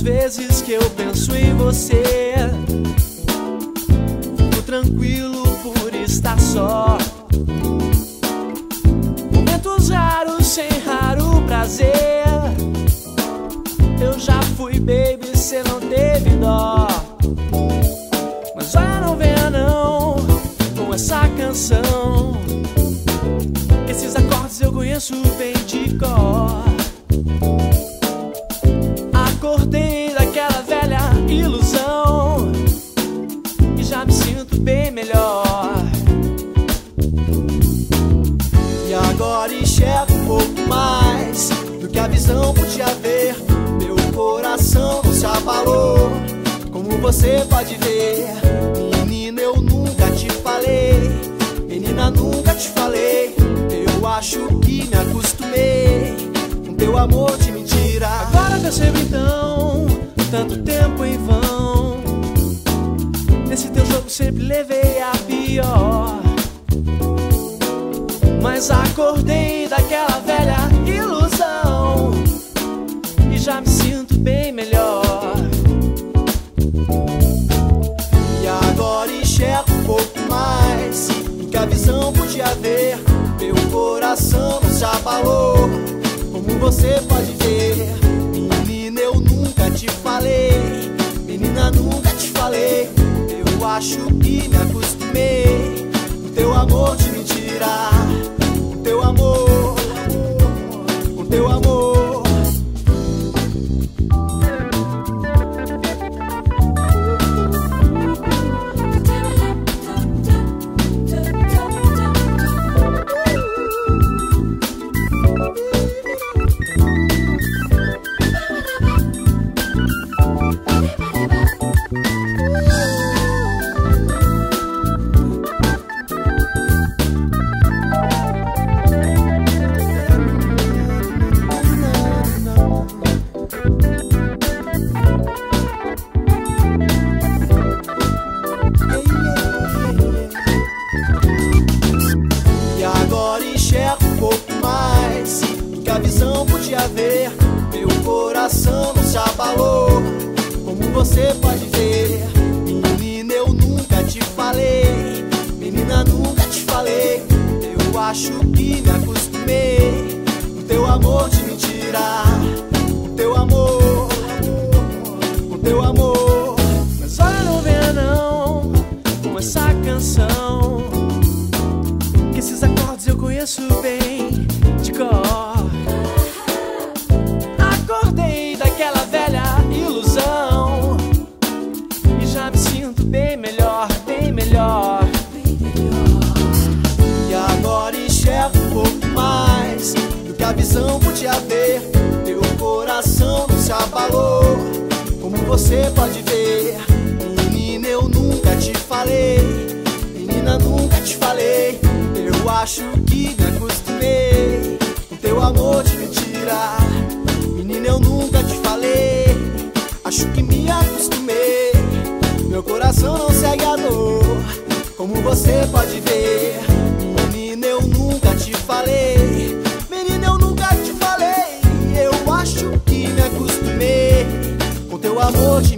vezes que eu penso em você. Fico tranquilo por estar só. Momentos raros sem raro prazer. Eu já fui, baby, cê não teve dó. Mas olha, não venha não com essa canção. Esses acordes eu conheço bem de cor. Do que a visão podia ver. Meu coração não se abalou, como você pode ver. Menina, eu nunca te falei, menina, nunca te falei. Eu acho que me acostumei com teu amor de mentira. Agora percebo então, tanto tempo em vão. Nesse teu jogo sempre levei a pior. Mas acordei daquela velha já me sinto bem melhor. E agora enxergo um pouco mais do que a visão podia ver. Meu coração não se abalou, como você pode ver. Menina, eu nunca te falei, menina, nunca te falei. Eu acho que me acostumei com teu amor de coração não se abalou, como você pode ver. Menina, eu nunca te falei, menina, nunca te falei. Eu acho que me acostumei com teu amor de mentira, com teu amor, com teu amor. Mas olha, não venha não com essa canção. Que esses acordes eu conheço bem você pode ver. Menina, eu nunca te falei, menina, nunca te falei. Eu acho que me amor de